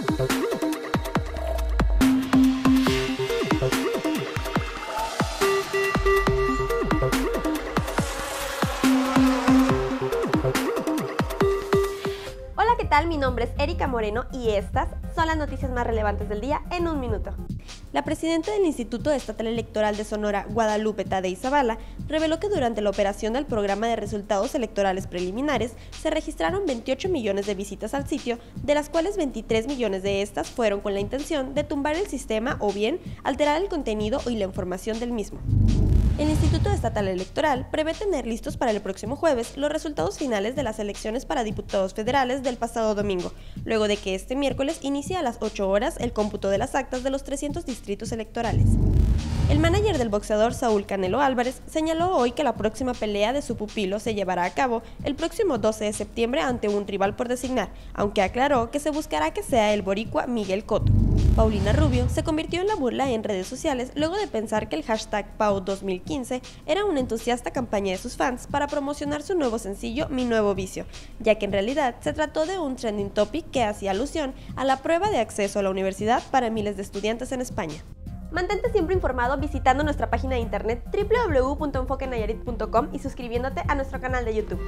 Mm-hmm. Tal? Mi nombre es Erika Moreno y estas son las noticias más relevantes del día en un minuto. La presidenta del Instituto Estatal Electoral de Sonora, Guadalupe Tadei Zavala, reveló que durante la operación del programa de resultados electorales preliminares se registraron 28 millones de visitas al sitio, de las cuales 23 millones de estas fueron con la intención de tumbar el sistema o bien alterar el contenido y la información del mismo. El Instituto Estatal Electoral prevé tener listos para el próximo jueves los resultados finales de las elecciones para diputados federales del pasado domingo, luego de que este miércoles inicie a las 8 horas el cómputo de las actas de los 300 distritos electorales. El manager del boxeador Saúl Canelo Álvarez señaló hoy que la próxima pelea de su pupilo se llevará a cabo el próximo 12 de septiembre ante un rival por designar, aunque aclaró que se buscará que sea el boricua Miguel Cotto. Paulina Rubio se convirtió en la burla en redes sociales luego de pensar que el hashtag Pau2015 era una entusiasta campaña de sus fans para promocionar su nuevo sencillo Mi Nuevo Vicio, ya que en realidad se trató de un trending topic que hacía alusión a la prueba de acceso a la universidad para miles de estudiantes en España. Mantente siempre informado visitando nuestra página de internet www.enfoquenayarit.com y suscribiéndote a nuestro canal de YouTube.